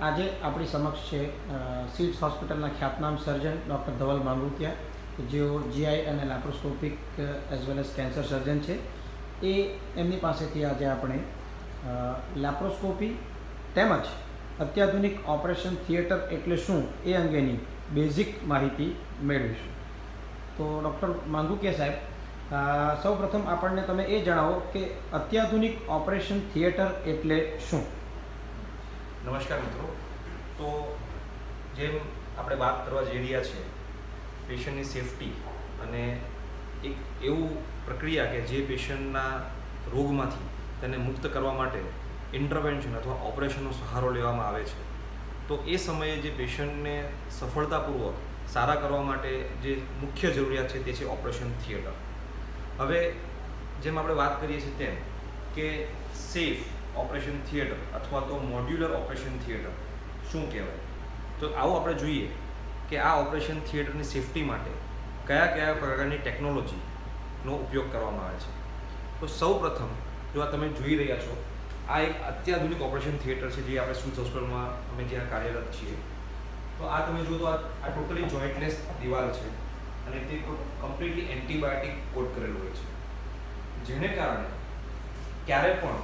આજે આપણી સમક્ષ છે સીડ્સ હોસ્પિટલના ખ્યાતનામ સર્જન ડૉક્ટર ધવલ માંગુકિયા કે જેઓ જીઆઈ અને laparoscopic as well as cancer surgeon છે. એ એમની પાસેથી આજે આપણે લેપ્રોસ્કોપી તેમજ અત્યાધુનિક ઓપરેશન થિયેટર એટલે શું એ અંગેની બેઝિક માહિતી મેળવીશું. તો ડૉક્ટર માંગુકિયા સાહેબ સૌ પ્રથમ આપણને તમે એ જણાવો કે અત્યાધુનિક ઓપરેશન થિયેટર એટલે શું? નમસ્કાર મિત્રો. તો જેમ આપણે વાત કરવા જઈ રહ્યા છીએ પેશન્ટની સેફટી અને એક એવું પ્રક્રિયા કે જે પેશન્ટના રોગમાંથી તેને મુક્ત કરવા માટે ઇન્ટરવેન્શન અથવા ઓપરેશનનો સહારો લેવામાં આવે છે. તો એ સમયે જે પેશન્ટને સફળતાપૂર્વક સારા કરવા માટે જે મુખ્ય જરૂરિયાત છે તે છે ઓપરેશન થિયેટર હવે જેમ આપણે વાત કરીએ છીએ તેમ કે સેફ ઓપરેશન થિયેટર અથવા તો મોડ્યુલર ઓપરેશન થિયેટર. શું કહેવાય? તો આવું આપણે જોઈએ કે આ ઓપરેશન થિયેટરની સેફટી માટે કયા કયા પ્રકારની ટેકનોલોજીનો ઉપયોગ કરવામાં આવે છે. તો સૌ પ્રથમ જો આ તમે જોઈ રહ્યા છો, આ એક અત્યાધુનિક ઓપરેશન થિયેટર છે જે આપણે સુચ હોસ્પિટલમાં અમે જ્યાં કાર્યરત છીએ. તો આ તમે જુઓ તો આ ટોટલી જોઈન્ટલેસ દિવાલ છે અને તે કમ્પ્લીટલી એન્ટીબાયોટિક કોટ કરેલું હોય છે. જેને કારણે ક્યારે પણ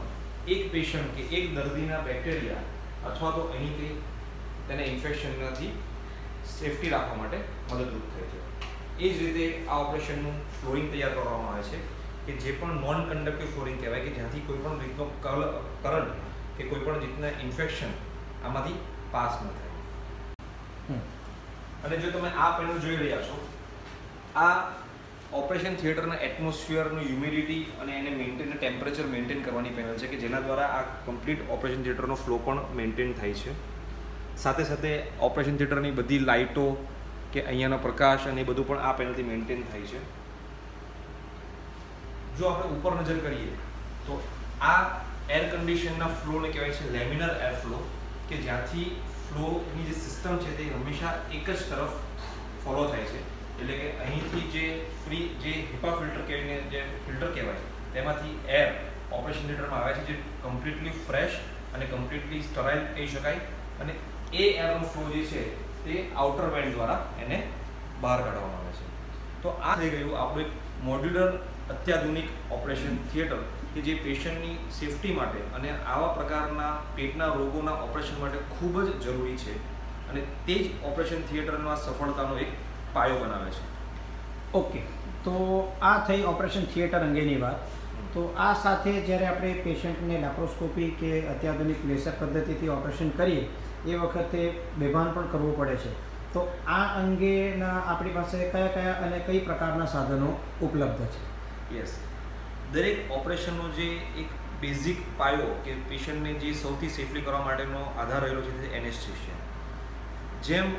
એક પેશન્ટ કે એક દર્દીના બેક્ટેરિયા અથવા તો અહીં કંઈ તેને ઇન્ફેક્શનમાંથી સેફટી રાખવા માટે મદદરૂપ થાય છે. એ જ રીતે આ ઓપરેશનનું ફ્લોરિંગ તૈયાર કરવામાં આવે છે કે જે પણ નોન કન્ડક્ટિવ ફ્લોરિંગ કહેવાય કે જ્યાંથી કોઈ પણ રીતનો કરંટ કે કોઈ પણ રીતના ઇન્ફેક્શન આમાંથી પાસ ન થાય. અને જો તમે આ પેનલ જોઈ રહ્યા છો આ ઓપરેશન થિયેટરના એટમોસ્ફિયરનું હ્યુમિડિટી અને એને મેન્ટેન ટેમ્પરેચર મેન્ટેન કરવાની પેનલ છે કે જેના દ્વારા આ કમ્પ્લીટ ઓપરેશન થિયેટરનો ફ્લો પણ મેન્ટેન થાય છે. સાથે સાથે ઓપરેશન થિયેટરની બધી લાઇટો કે અહીંયાનો પ્રકાશ અને એ બધું પણ આ પેનલથી મેન્ટેન થાય છે. જો આપણે ઉપર નજર કરીએ તો આ એર કન્ડિશનના ફ્લોને કહેવાય છે લેમિનર એર ફ્લો કે જ્યાંથી ફ્લોની જે સિસ્ટમ છે તે હંમેશા એક જ તરફ ફોલો થાય છે. એટલે કે અહીંથી જે ફ્રી જે હિપા ફિલ્ટર કહેવાય જે ફિલ્ટર કહેવાય, તેમાંથી એર ઓપરેશન થિયેટરમાં આવે છે, જે કમ્પ્લીટલી ફ્રેશ અને કમ્પ્લીટલી સ્ટરાઇલ કહી શકાય. અને એ એરનો ફ્લો જે છે, તે આઉટર વેન્ટ દ્વારા એને બહાર કાઢવામાં આવે છે. તો આ થઈ ગયું આપણું એક મોડ્યુલર અત્યાધુનિક ઓપરેશન થિયેટર કે જે પેશન્ટની સેફટી માટે અને આવા પ્રકારના પેટના રોગોના ઓપરેશન માટે ખૂબ જ જરૂરી છે. અને તે જ ઓપરેશન થિયેટરના સફળતાનો એક પાયો બનાવે છે. ઓકે. તો આ થઈ ઓપરેશન થિયેટર અંગેની વાત. તો આ સાથે જ્યારે આપણે પેશન્ટને લેપ્રોસ્કોપી કે અત્યાધુનિક લેસર પદ્ધતિથી ઓપરેશન કરીએ એ વખતે બેભાન પણ કરવું પડે છે. તો આ અંગેના આપણી પાસે કયા કયા અને કઈ પ્રકારના સાધનો ઉપલબ્ધ છે? યસ દરેક ઓપરેશનનો જે એક બેઝિક પાયો કે પેશન્ટને જે સૌથી સેફલી કરવા માટેનો આધાર રહેલો છે તે એનેસ્થેશિયા જેમ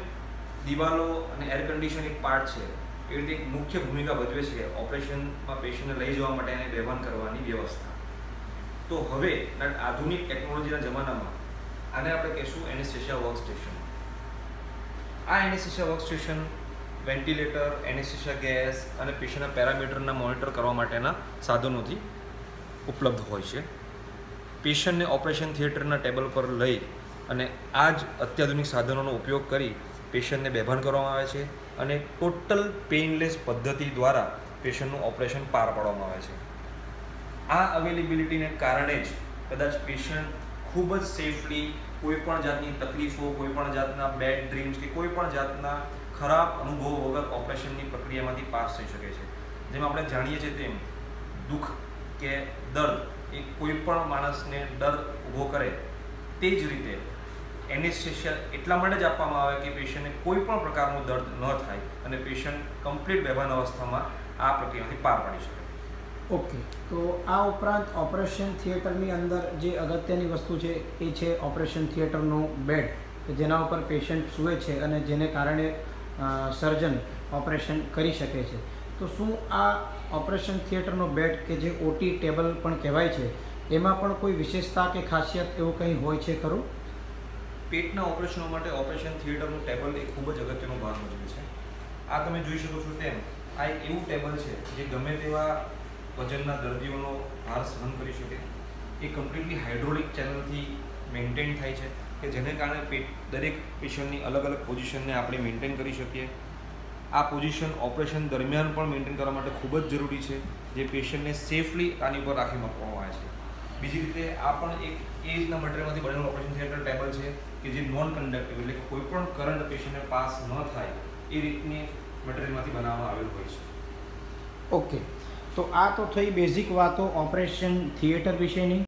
દિવાલો અને એર કન્ડિશન એક પાર્ટ છે. એ રીતે એક મુખ્ય ભૂમિકા ભજવે છે ઓપરેશનમાં પેશન્ટને લઈ જવા માટે એને બેભાન કરવાની વ્યવસ્થા. તો હવે આધુનિક ટેકનોલોજીના જમાનામાં આને આપણે કહીશું એનેસ્થેશિયા વર્ક સ્ટેશન આ anaesthesia work station ventilator anaesthesia gas અને પેશન્ટના પેરામીટરના મોનિટર કરવા માટેના સાધનોથી ઉપલબ્ધ હોય છે. પેશન્ટને ઓપરેશન થિયેટરના ટેબલ પર લઈ અને આ જ અત્યાધુનિક સાધનોનો ઉપયોગ કરી પેશન્ટને બેભાન કરવામાં આવે છે અને ટોટલ પેઇનલેસ પદ્ધતિ દ્વારા પેશન્ટનું ઓપરેશન પાર પાડવામાં આવે છે. આ અવેલેબિલિટીને કારણે જ કદાચ પેશન્ટ ખૂબ જ સેફલી કોઈ પણ જાતની તકલીફો, કોઈ પણ જાતના બેડ ડ્રીમ્સ કે કોઈ પણ જાતના ખરાબ અનુભવો વગર ઓપરેશનની પ્રક્રિયામાંથી પાસ થઈ શકે છે. જેમ આપણે જાણીએ છીએ તેમ દુઃખ કે દર્દ એ કોઈ પણ માણસને ડર ઊભો કરે તે જ રીતે એનેસ્થેશિયા એટલા માટે જ આપવામાં આવે કે પેશન્ટને કોઈ પણ પ્રકારનું દર્દ ન થાય અને પેશન્ટ કમ્પ્લીટ બેભાન અવસ્થામાં આ પ્રક્રિયાથી પાર પાડી શકે. ઓકે, તો આ ઉપરાંત ઓપરેશન થિયેટરની અંદર જે અગત્યની વસ્તુ છે, એ છે ઓપરેશન થિયેટરનો બેડ, કે જેના ઉપર પેશન્ટ સૂવે છે અને જેને કારણે સર્જન ઓપરેશન કરી શકે છે. તો શું આ ઓપરેશન થિયેટરનો બેડ કે જે ઓટી ટેબલ પણ કહેવાય છે, એમાં પણ કોઈ વિશેષતા કે ખાસિયત એવું કંઈ હોય છે ખરું? પેટના ઓપરેશનો માટે ઓપરેશન થિયેટરનું ટેબલ એ ખૂબ જ અગત્યનો ભાગ ભજવે છે. આ તમે જોઈ શકો છો તેમ, આ એક એવું ટેબલ છે જે ગમે તેવા વજનના દર્દીઓનો ભાર સહન કરી શકે. એ કમ્પ્લીટલી હાઇડ્રોલિક ચેનલથી મેન્ટેન થાય છે કે જેને કારણે પેટ દરેક પેશન્ટની અલગ અલગ પોઝિશનને આપણે મેન્ટેન કરી શકીએ. આ પોઝિશન ઓપરેશન દરમિયાન પણ મેન્ટેન કરવા માટે ખૂબ જ જરૂરી છે જે પેશન્ટને સેફલી આની ઉપર રાખી મૂકવામાં આવે છે. બીજી રીતે આ પણ એક એ રીતના મટીરિયલમાંથી બનેલું ઓપરેશન થિયેટર ટેબલ છે કે જે નોન કન્ડક્ટિવ એટલે કે કોઈ પણ કરંટ પેશન્ટને પાસ ન થાય એ રીતની મટીરિયલમાંથી બનાવવામાં આવેલું હોય છે. ઓકે. તો આ તો થઈ બેઝિક વાતો ઓપરેશન થિયેટર વિશેની.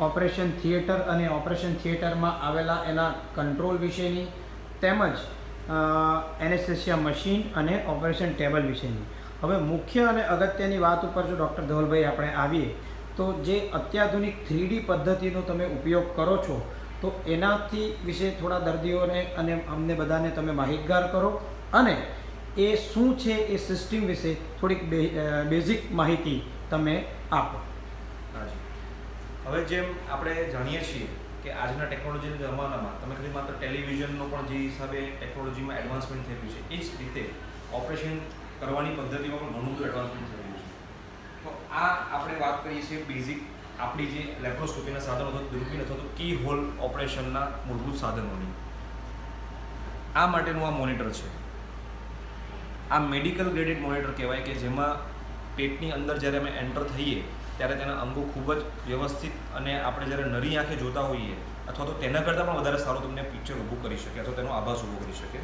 ઓપરેશન થિયેટર અને ઓપરેશન થિયેટરમાં આવેલા એના કંટ્રોલ વિશેની તેમજ એનેસ્થેસિયા મશીન અને ઓપરેશન ટેબલ વિશેની. હવે મુખ્ય અને અગત્યની વાત ઉપર જો ડૉક્ટર ધવલભાઈ આપણે આવીએ તો જે અત્યાધુનિક થ્રીડી પદ્ધતિનો તમે ઉપયોગ કરો છો, તો એનાથી વિશે થોડા દર્દીઓને અને અમને બધાને તમે માહિતગાર કરો. અને એ શું છે એ સિસ્ટમ વિશે થોડીક બેઝિક માહિતી તમે આપો. હવે જેમ આપણે જાણીએ છીએ કે આજના ટેકનોલોજીના જમાનામાં, તમે ખાલી માત્ર ટેલિવિઝનનો પણ જે હિસાબે ટેકનોલોજીમાં એડવાન્સમેન્ટ થઈ રહ્યું છે, એ જ રીતે ઓપરેશન કરવાની પદ્ધતિમાં પણ ઘણું બધું એડવાન્સમેન્ટ છે. તો આ આપણે વાત કરીએ છીએ બેઝિક આપણી જે લેપ્રોસ્કોપીના સાધનો અથવા દુર્બીન અથવા તો કી હોલ ઓપરેશનના મૂળભૂત સાધનોની. આ માટેનું આ મોનિટર છે. આ મેડિકલ ગ્રેડેડ મોનિટર કહેવાય કે જેમાં પેટની અંદર જ્યારે અમે એન્ટર થઈએ, ત્યારે તેના અંગો ખૂબ જ વ્યવસ્થિત અને આપણે જ્યારે નરી આંખે જોતા હોઈએ, અથવા તો તેના કરતાં પણ વધારે સારું તમને પિક્ચર ઊભું કરી શકે, અથવા તેનો આભાસ ઊભો કરી શકે.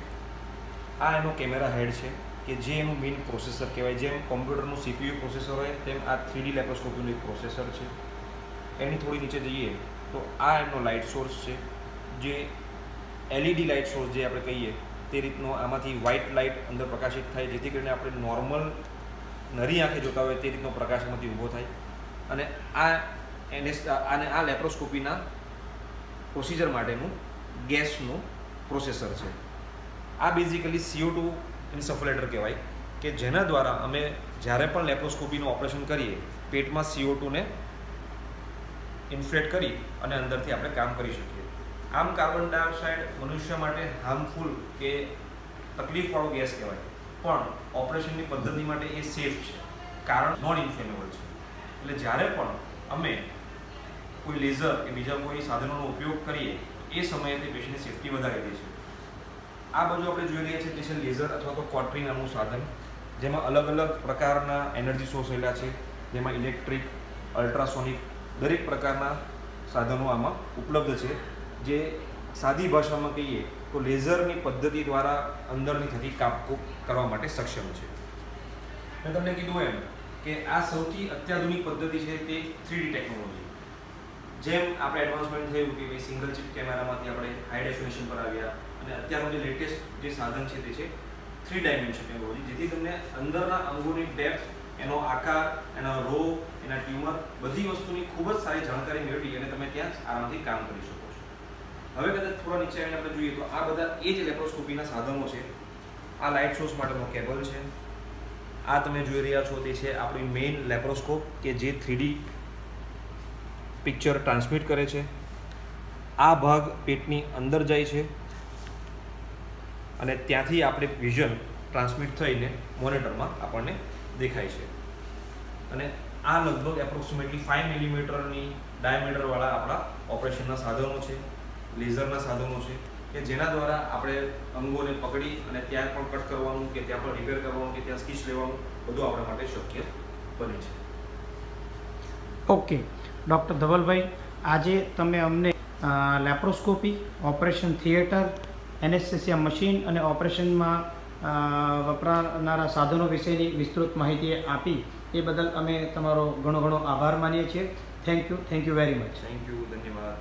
આ એનો કેમેરા હેડ છે. કે જે એનું મેઇન પ્રોસેસર કહેવાય, જેમ કોમ્પ્યુટરનું સીપીયુ પ્રોસેસર હોય, તેમ આ થ્રીડી લેપ્રોસ્કોપીનું એક પ્રોસેસર છે. એની થોડી નીચે જઈએ, તો આ એમનો લાઇટ સોર્સ છે. જે એલઈડી લાઇટ સોર્સ જે આપણે કહીએ, તે રીતનો આમાંથી વ્હાઇટ લાઇટ અંદર પ્રકાશિત થાય, જેથી કરીને આપણે નોર્મલ નરી આંખે જોતા હોય તે રીતનો પ્રકાશ એમાંથી ઊભો થાય. અને આ એને અને આ લેપ્રોસ્કોપીના પ્રોસીજર માટેનું ગેસનું પ્રોસેસર છે. આ બેઝિકલી સીઓ ટુ ઇન્સફલેટર કહેવાય કે જેના દ્વારા અમે જ્યારે પણ લેપ્રોસ્કોપીનું ઓપરેશન કરીએ, પેટમાં સીઓ ટુને ઇન્ફ્લેટ કરી અને અંદરથી આપણે કામ કરી શકીએ. આમ કાર્બન ડાયોક્સાઇડ મનુષ્ય માટે હાર્મફુલ કે તકલીફવાળો ગેસ કહેવાય. પણ ઓપરેશનની પદ્ધતિ માટે એ સેફ છે. કારણ નોન ઇન્ફ્લેમેબલ છે. એટલે જ્યારે પણ અમે કોઈ લેઝર કે બીજા કોઈ સાધનોનો ઉપયોગ કરીએ, એ સમયે તે પેશન્ટની સેફટી વધારી દે છે. આ બાજુ આપણે જોઈ રહ્યા છીએ તે છે લેઝર અથવા તો કોટ્રી નામનું સાધન, જેમાં અલગ અલગ પ્રકારના એનર્જી સોર્સ રહેલા છે, જેમાં ઇલેક્ટ્રિક, અલ્ટ્રાસોનિક, દરેક પ્રકારના સાધનો આમાં ઉપલબ્ધ છે. જે સાદી ભાષામાં કહીએ તો લેઝરની પદ્ધતિ દ્વારા અંદરની થતી કાપકૂપ કરવા માટે સક્ષમ છે. મેં તમને કીધું એમ કે આ સૌથી અત્યાધુનિક પદ્ધતિ છે તે થ્રીડી ટેકનોલોજી. જેમ આપણે એડવાન્સમેન્ટ થયું કે ભાઈ સિંગલ ચિપ કેમેરામાંથી આપણે હાઈ ડેફિનેશન પર આવ્યા અને અત્યારનું જે લેટેસ્ટ જે સાધન છે તે છે થ્રી ડાયમેન્શન ટેકનોલોજી જેથી તમને અંદરના અંગોની ડેપ્થ એનો આકાર, એનો રો એના ટ્યુમર બધી વસ્તુની ખૂબ જ સારી જાણકારી મેળવી અને તમે ત્યાં આરામથી કામ કરી શકો છો. હવે કદાચ થોડા નીચે આવીને આપણે જોઈએ તો આ બધા એ જ લેપ્રોસ્કોપીના સાધનો છે. આ લાઇટ સોર્સ માટેનો કેબલ છે. આ તમે જોઈ રહ્યા છો તે છે આપણી મેઇન લેપ્રોસ્કોપ કે જે થ્રીડી પિક્ચર ટ્રાન્સમિટ કરે છે. આ ભાગ પેટની અંદર જાય છે. અને ત્યાંથી આપણે વિઝન ટ્રાન્સમિટ થઈને મોનિટરમાં આપણને દેખાય છે. અને આ લગભગ એપ્રોક્સિમેટલી ફાઇવ મિલીમીટરની ડાયામીટરવાળા આપણા ઓપરેશનના સાધનો છે લેઝરના સાધનો છે, કે જેના દ્વારા આપણે અંગોને પકડી અને ત્યાં પણ કટ કરવાનું, કે ત્યાં પણ રિપેર કરવાનું, કે ત્યાં સ્કીચ લેવાનું, બધું આપણા માટે શક્ય બને છે. ઓકે ડૉક્ટર ધવલભાઈ, આજે તમે અમને laparoscopy operation theatre anaesthesia machine અને ઓપરેશનમાં વપરાનારા સાધનો વિશેની વિસ્તૃત માહિતી આપી એ બદલ અમે તમારો ઘણો ઘણો આભાર માનીએ છીએ. Thank you thank you very much thank you ધન્યવાદ.